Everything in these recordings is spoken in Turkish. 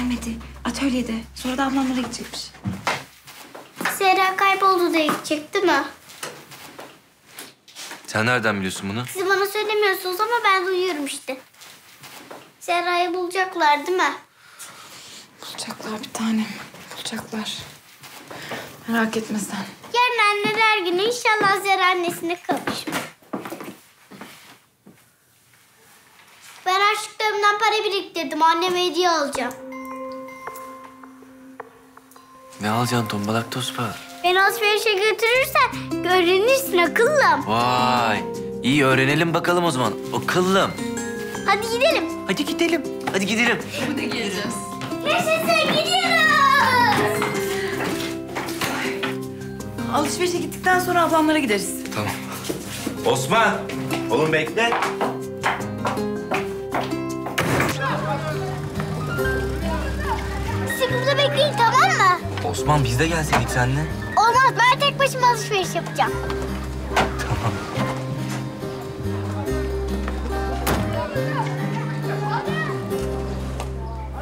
Gelmedi. Atölyede. Sonra da ablamlara gidecekmiş. Zehra kayboldu da gidecek değil mi? Sen nereden biliyorsun bunu? Siz bana söylemiyorsunuz ama ben duyuyorum işte. Zehra'yı bulacaklar değil mi? Bulacaklar bir tanem. Bulacaklar. Merak etme sen. Yarın anneler günü inşallah Zehra annesine kavuşur. Ben harçlıklarımdan para biriktirdim. Anneme hediye alacağım. Ne alacaksın tombalak tospa? Beni alışverişe götürürsen öğrenirsin akıllım. Vay. İyi öğrenelim bakalım o zaman. O kıllım. Hadi gidelim. Hadi gidelim. Hadi gidelim. Yaşasın gidiyoruz. Alışverişe gittikten sonra ablamlara gideriz. Tamam. Osman, oğlum bekle. Burada bekleyin tamam mı? Osman biz de gelseydik seninle. Olmaz ben tek başıma alışveriş yapacağım. Tamam.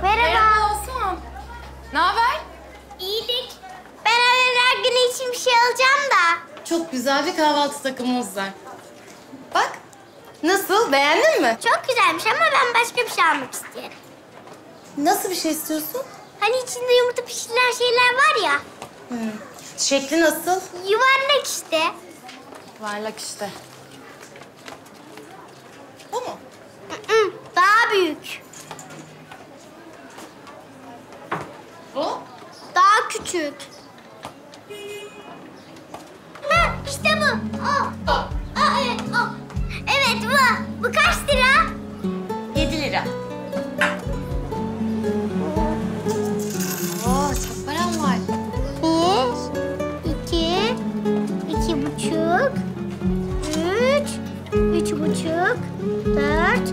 Merhaba. Osman. Ne haber? İyilik. Ben anneler günü için bir şey alacağım da. Çok güzel bir kahvaltı takımımız var. Bak. Nasıl? Beğendin mi? Çok güzelmiş ama ben başka bir şey almak istiyorum. Nasıl bir şey istiyorsun? Hani içinde yumurta pişirilen şeyler var ya. Şekli nasıl? Yuvarlak işte. Varlak işte. Bu mu? Hı, Daha büyük. Bu? Daha küçük. Ha, işte bu. O. buçuk, dört,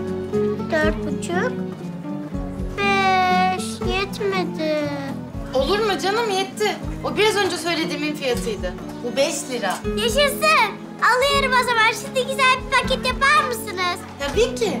dört buçuk, beş. Yetmedi. Olur mu canım yetti. O biraz önce söylediğimin fiyatıydı. Bu 5 lira. Yaşasın. Alıyorum o zaman. Şimdi güzel bir paket yapar mısınız? Tabii ki.